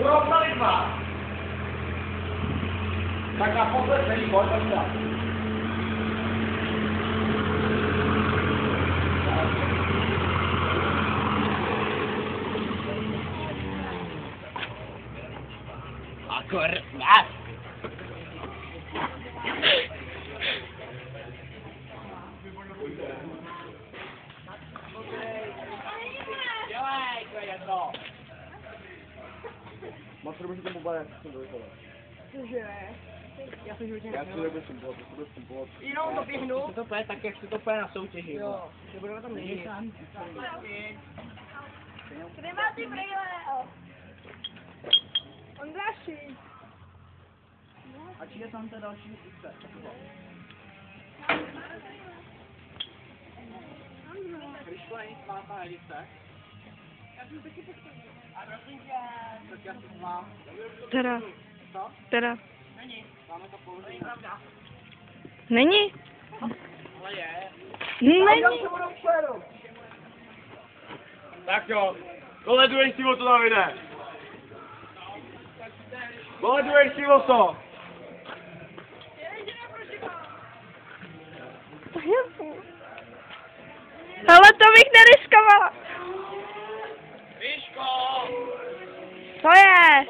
Urovnali dva. Tak na poslední boj, tak dá. Akorát. Moc můžu tomu bát, jak jsem dojel. Cože? Já jsem životě Já neměl. nebudu sumpovat, to budu sumpovat. Jenom to běhnu. Se to půjde tak, jak se to půjde na soutěži. Jo, že budeme tam nejít. Kde má ty brýle? Ondráši. A či je tam ta další? Když to není tak já si mám. Teda, Co? teda. Máme to. Není? Ale je. Není. Tak jo, koleduješ o to Davide. Koleduješ o to. Ale to bych neriskovala. Výško! Co je?